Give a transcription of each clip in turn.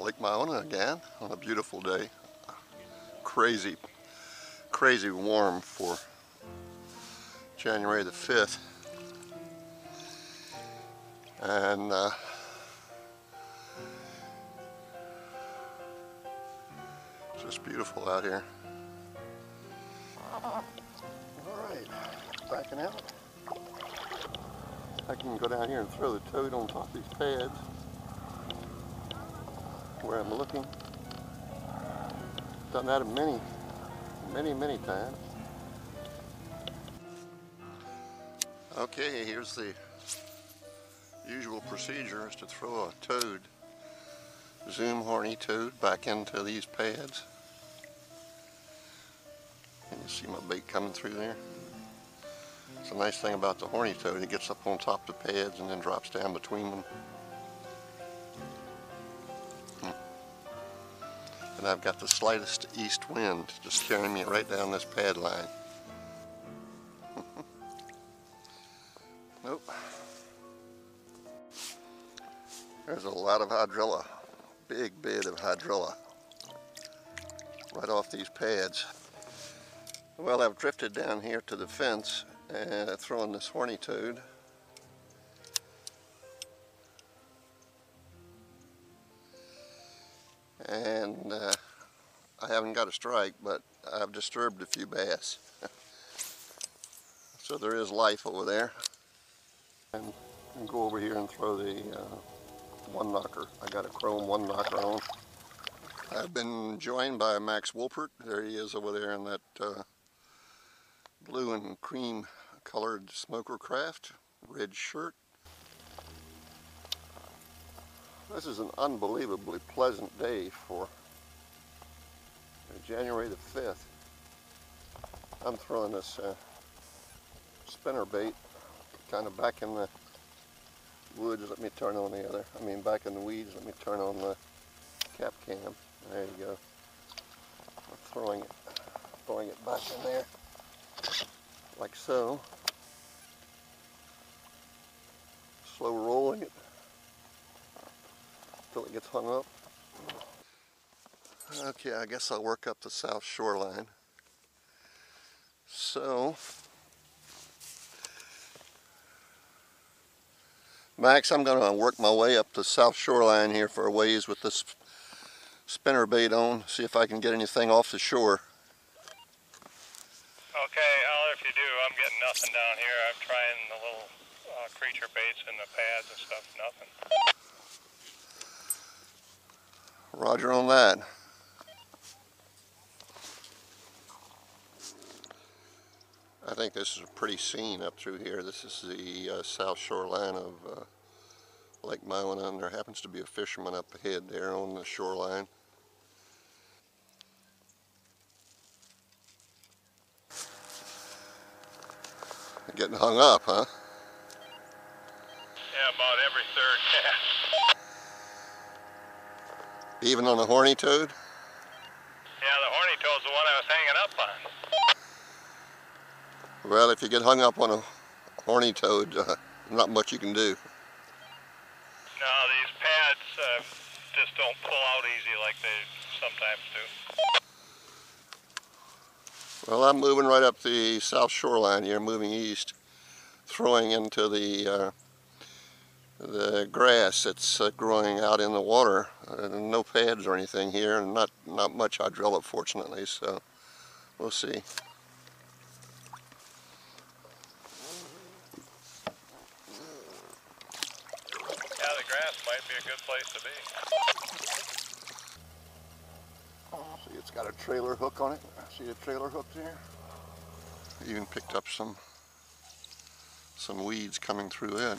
Lake Miona again on a beautiful day. Crazy, crazy warm for January the 5th. And uh, it's just beautiful out here. All right, backing out. I can go down here and throw the toad on top of these pads where I'm looking. Done that many, many, many times. Okay, here's the usual procedure is to throw a toad, zoom horny toad back into these pads. And you see my bait coming through there. It's a nice thing about the horny toad, it gets up on top of the pads and then drops down between them. And I've got the slightest east wind just carrying me right down this pad line. nope. There's a lot of hydrilla, big bed of hydrilla right off these pads. Well, I've drifted down here to the fence and throwing this horny and uh, I haven't got a strike, but I've disturbed a few bass. so there is life over there. And, go over here and throw the uh, one knocker. I got a chrome one knocker on. I've been joined by Max Wolpert. There he is over there in that uh, blue and cream colored smoker craft, red shirt. This is an unbelievably pleasant day for January the 5th. I'm throwing this uh, spinner bait kind of back in the woods. Let me turn on the other. I mean back in the weeds. Let me turn on the cap cam. There you go. I'm throwing it, throwing it back in there like so. Slow rolling it until it gets hung up. Okay, I guess I'll work up the south shoreline. So, Max, I'm going to work my way up the south shoreline here for a ways with this spinner bait on, see if I can get anything off the shore. Okay, holler if you do. I'm getting nothing down here. I'm trying the little uh, creature baits and the pads and stuff, nothing. Roger on that. I think this is a pretty scene up through here. This is the uh, south shoreline of uh, Lake and there happens to be a fisherman up ahead there on the shoreline. Getting hung up, huh? Yeah, about every third cast. Even on a horny toad? Yeah, the horny toad's the one I was hanging up on. Well, if you get hung up on a horny toad, uh, not much you can do. No, these pads uh, just don't pull out easy like they sometimes do. Well, I'm moving right up the south shoreline here, moving east, throwing into the uh, the grass that's uh, growing out in the water. Uh, no pads or anything here, and not, not much hydrilla, fortunately, so we'll see. Yeah, the grass might be a good place to be. See, it's got a trailer hook on it. See a trailer hook there? Even picked up some some weeds coming through it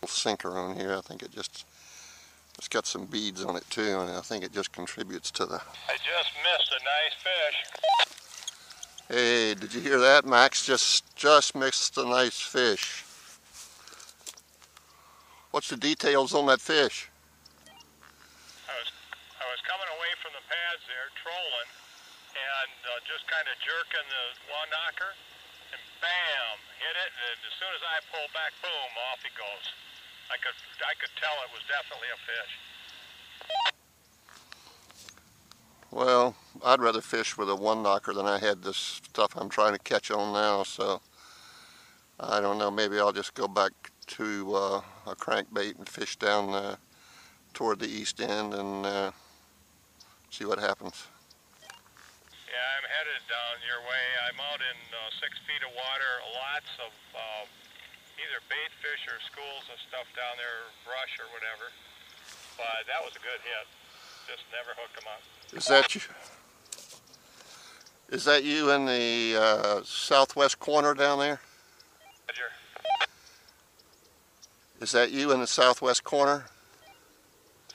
Little sinker on here. I think it just, it's got some beads on it too, and I think it just contributes to the... I just missed a nice fish. Hey, did you hear that? Max just, just missed a nice fish. What's the details on that fish? I was, I was coming away from the pads there, trolling, and uh, just kind of jerking the one knocker, and bam, hit it, and as soon as I pull back, boom, off he goes. I could I could tell it was definitely a fish. Well, I'd rather fish with a one knocker than I had this stuff I'm trying to catch on now, so I don't know, maybe I'll just go back to uh, a crankbait and fish down uh, toward the east end and uh, see what happens. Yeah, I'm headed down your way. I'm out in uh, six feet of water. Lots of uh, either bait fish or schools of stuff down there, brush or whatever. But that was a good hit. Just never hooked them up. Is that you? Is that you in the uh, southwest corner down there? Roger. Is that you in the southwest corner?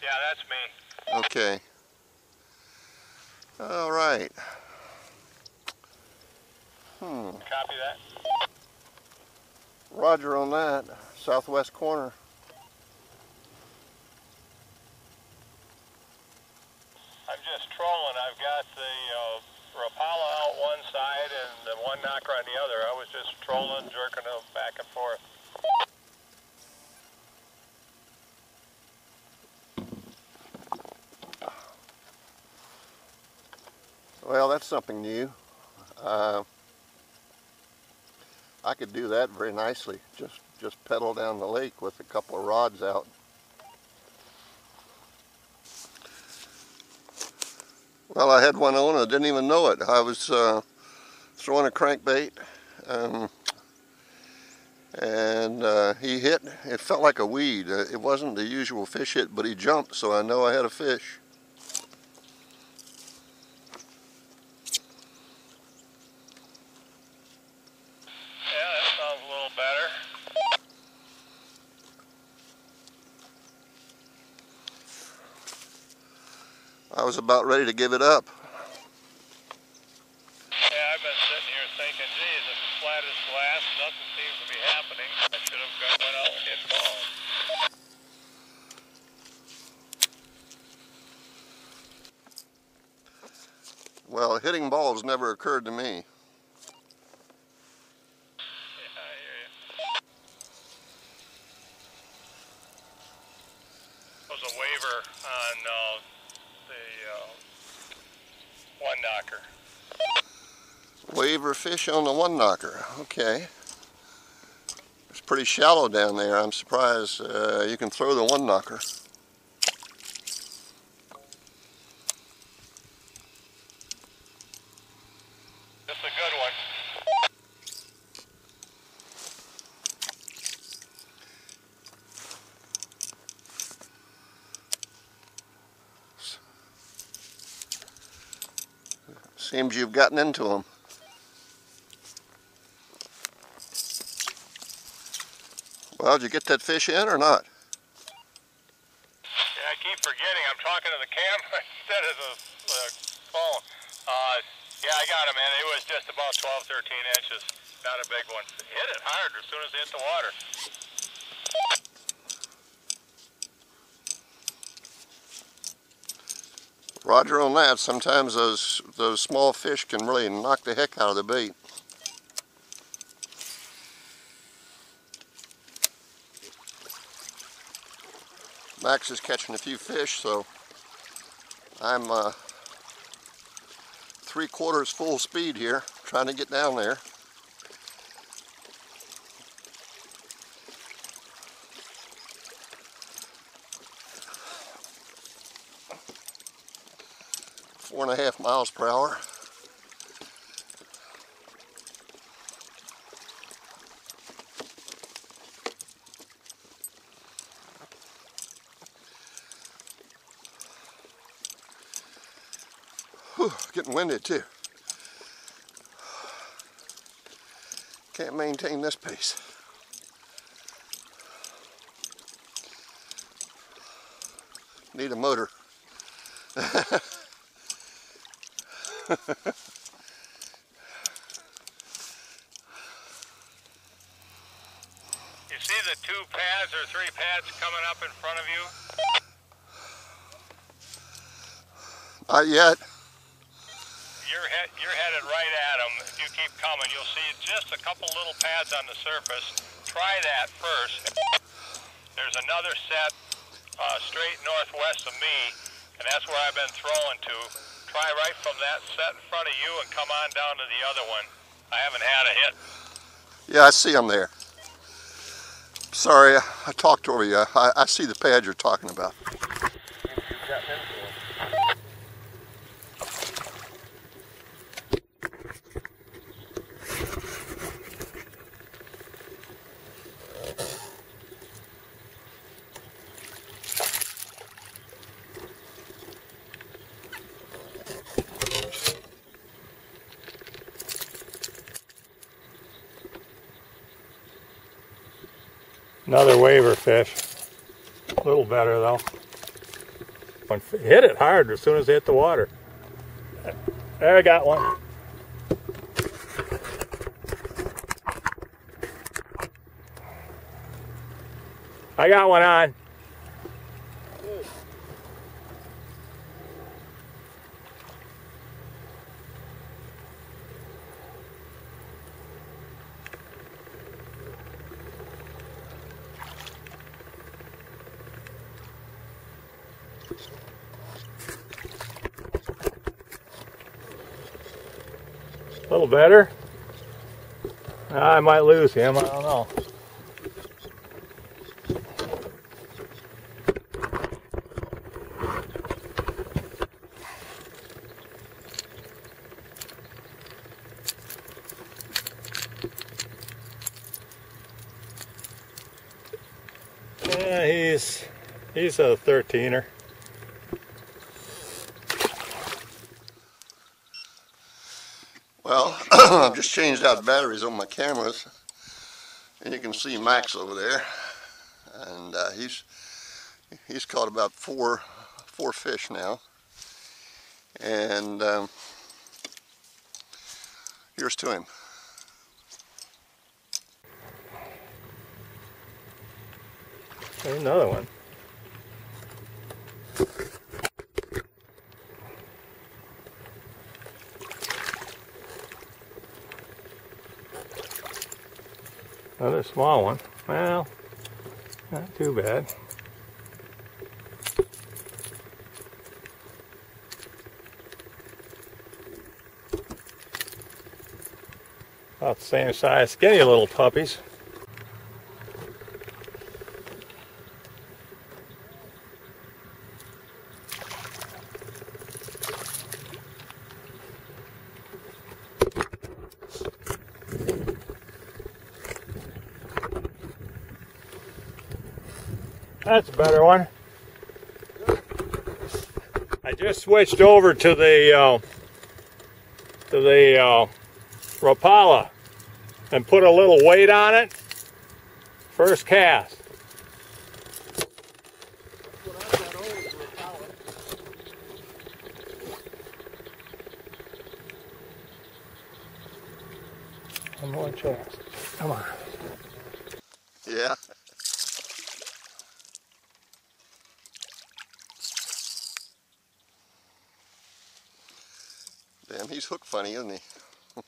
Yeah, that's me. Okay. All right. Hmm. Copy that. Roger on that. Southwest corner. I'm just trolling. I've got the uh, Rapala out one side and the one knocker on the other. I was just trolling, jerking them back and forth. Well, that's something new. Uh, I could do that very nicely. Just just pedal down the lake with a couple of rods out. Well, I had one on. I didn't even know it. I was uh, throwing a crankbait, um, and uh, he hit. It felt like a weed. Uh, it wasn't the usual fish hit, but he jumped, so I know I had a fish. Yeah, that sounds a little better. I was about ready to give it up. Yeah, I've been sitting here thinking, geez, it's flat as glass. Nothing seems to be happening. I should have got went out and hit balls. Well, hitting balls never occurred to me. Yeah, I hear you. was a waiver on uh, the uh, one knocker. Waiver fish on the one knocker. Okay. It's pretty shallow down there. I'm surprised uh, you can throw the one knocker. This a good one. Seems you've gotten into them. Well, did you get that fish in or not? Yeah, I keep forgetting. I'm talking to the camera instead of the, the phone. Uh, yeah, I got him, man. It was just about 12, 13 inches. Not a big one. Hit it hard as soon as it hit the water. Roger on that. Sometimes those those small fish can really knock the heck out of the bait. Max is catching a few fish, so I'm uh, three quarters full speed here, trying to get down there. Four and a half miles per hour. Whew, getting winded too. Can't maintain this pace. Need a motor. You see the two pads or three pads coming up in front of you? Not yet. You're, he- you're headed right at them. If you keep coming, you'll see just a couple little pads on the surface. Try that first. there's another set uh, straight northwest of me, and that's where I've been throwing to. Try right from that set in front of you and come on down to the other one. I haven't had a hit. Yeah, I see them there. Sorry, I talked over you. I, I see the pad you're talking about. Another waver fish. A little better though. Hit it hard as soon as it hit the water. There I got one. I got one on. A little better. I might lose him. I don't know. Yeah, he's he's a 13er. Well, I've just changed out batteries on my cameras, and you can see Max over there, and uh, he's he's caught about four four fish now, and um, here's to him. There's another one. Another small one. Well, not too bad. About the same size, skinny little puppies. That's a better one. I just switched over to the uh, to the uh, Rapala and put a little weight on it. First cast. One more chance. Come on. Yeah. Damn, he's hook funny, isn't he?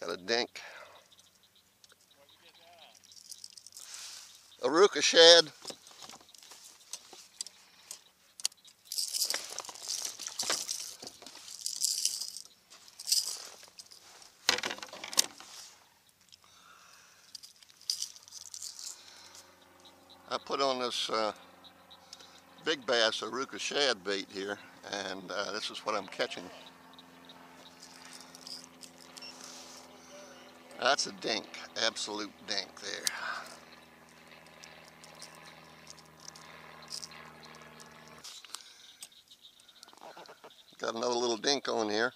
Got a dink. Aruka shad. I put on this uh, big bass Aruka shad bait here, and uh, this is what I'm catching. That's a dink, absolute dink there. Got another little dink on here.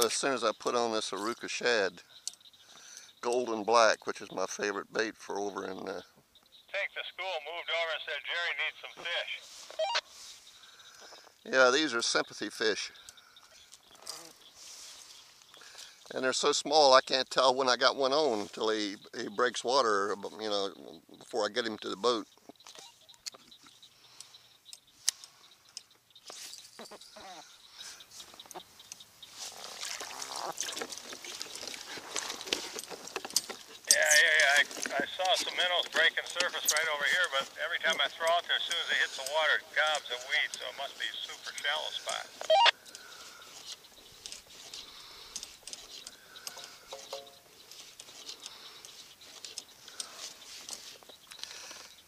As soon as I put on this Aruka shad, golden black, which is my favorite bait for over in uh, Think the school moved over and said Jerry needs some fish. Yeah, these are sympathy fish. And they're so small, I can't tell when I got one on until he, he breaks water, you know, before I get him to the boat. Yeah, yeah, yeah. I, I saw some minnows breaking surface right over here, but every time I throw out there, as soon as it hits the water, it gobs a weed, so it must be a super shallow spot.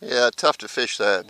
Yeah, tough to fish that.